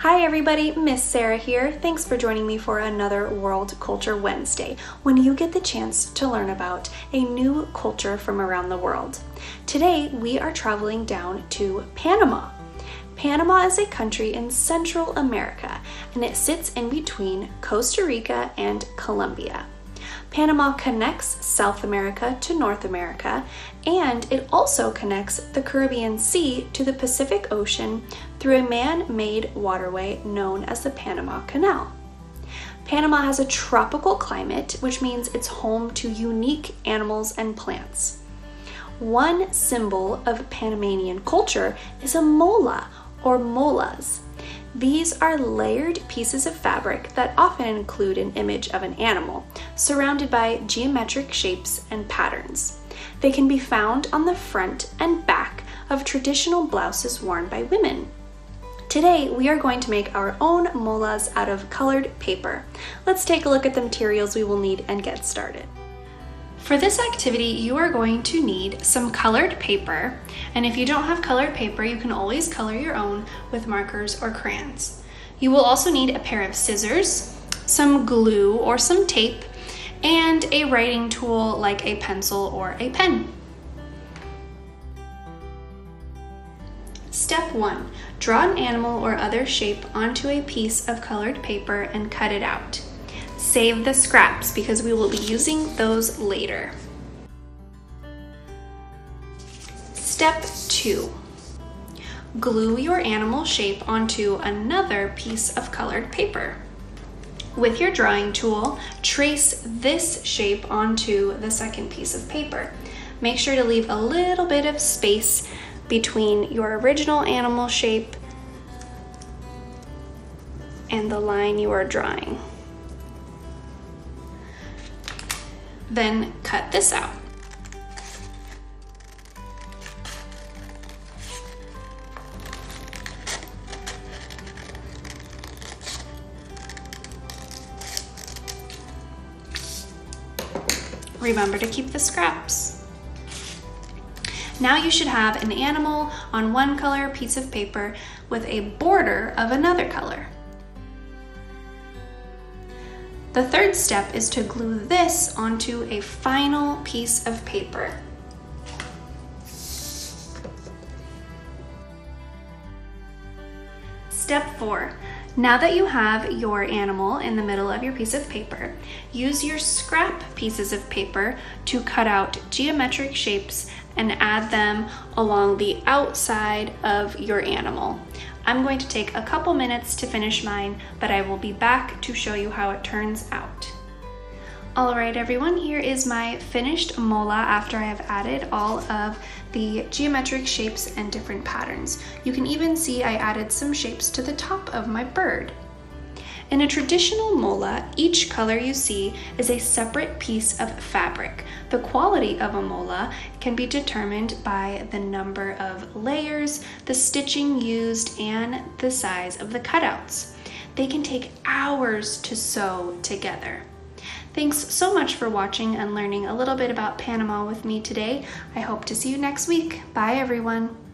Hi everybody, Miss Sarah here. Thanks for joining me for another World Culture Wednesday when you get the chance to learn about a new culture from around the world. Today we are traveling down to Panama. Panama is a country in Central America and it sits in between Costa Rica and Colombia. Panama connects South America to North America, and it also connects the Caribbean Sea to the Pacific Ocean through a man made waterway known as the Panama Canal. Panama has a tropical climate, which means it's home to unique animals and plants. One symbol of Panamanian culture is a mola or molas. These are layered pieces of fabric that often include an image of an animal, surrounded by geometric shapes and patterns. They can be found on the front and back of traditional blouses worn by women. Today, we are going to make our own molas out of colored paper. Let's take a look at the materials we will need and get started. For this activity, you are going to need some colored paper, and if you don't have colored paper, you can always color your own with markers or crayons. You will also need a pair of scissors, some glue or some tape, and a writing tool like a pencil or a pen. Step 1. Draw an animal or other shape onto a piece of colored paper and cut it out save the scraps because we will be using those later. Step two, glue your animal shape onto another piece of colored paper. With your drawing tool, trace this shape onto the second piece of paper. Make sure to leave a little bit of space between your original animal shape and the line you are drawing. Then cut this out. Remember to keep the scraps. Now you should have an animal on one color piece of paper with a border of another color. The third step is to glue this onto a final piece of paper. Step four, now that you have your animal in the middle of your piece of paper, use your scrap pieces of paper to cut out geometric shapes and add them along the outside of your animal. I'm going to take a couple minutes to finish mine, but I will be back to show you how it turns out. All right, everyone, here is my finished mola after I have added all of the geometric shapes and different patterns. You can even see I added some shapes to the top of my bird. In a traditional mola, each color you see is a separate piece of fabric. The quality of a mola can be determined by the number of layers, the stitching used, and the size of the cutouts. They can take hours to sew together. Thanks so much for watching and learning a little bit about Panama with me today. I hope to see you next week. Bye everyone.